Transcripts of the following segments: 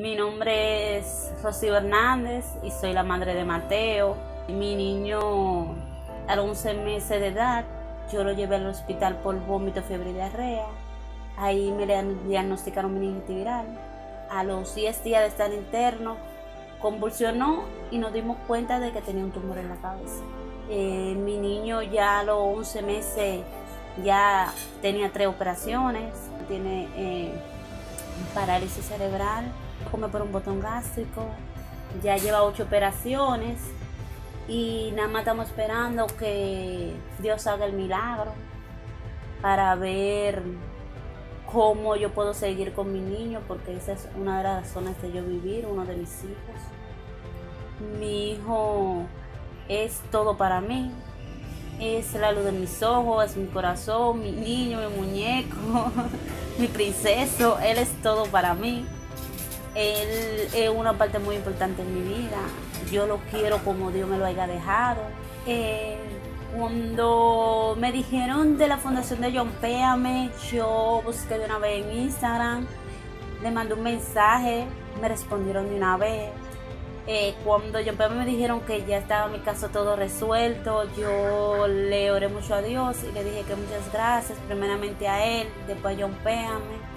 Mi nombre es Rocío Hernández y soy la madre de Mateo. Mi niño a los 11 meses de edad, yo lo llevé al hospital por vómito, fiebre y diarrea. Ahí me diagnosticaron meningitis viral. A los 10 días de estar interno, convulsionó y nos dimos cuenta de que tenía un tumor en la cabeza. Eh, mi niño ya a los 11 meses ya tenía tres operaciones, tiene eh, parálisis cerebral, come por un botón gástrico, ya lleva ocho operaciones y nada más estamos esperando que Dios haga el milagro para ver cómo yo puedo seguir con mi niño, porque esa es una de las razones de yo vivir, uno de mis hijos. Mi hijo es todo para mí, es la luz de mis ojos, es mi corazón, mi niño, mi muñeco, mi princeso, él es todo para mí. Él es una parte muy importante en mi vida. Yo lo quiero como Dios me lo haya dejado. Eh, cuando me dijeron de la fundación de John Péame, yo busqué de una vez en Instagram, le mandé un mensaje, me respondieron de una vez. Eh, cuando John Péame me dijeron que ya estaba mi caso todo resuelto, yo le oré mucho a Dios y le dije que muchas gracias, primeramente a él, después a John Péame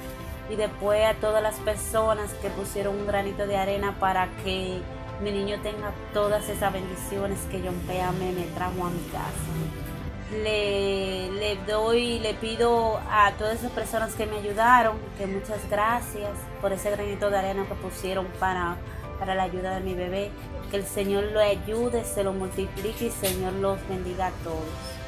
y después a todas las personas que pusieron un granito de arena para que mi niño tenga todas esas bendiciones que John Péame me trajo a mi casa. Le, le doy, le pido a todas esas personas que me ayudaron, que muchas gracias por ese granito de arena que pusieron para, para la ayuda de mi bebé. Que el Señor lo ayude, se lo multiplique y el Señor los bendiga a todos.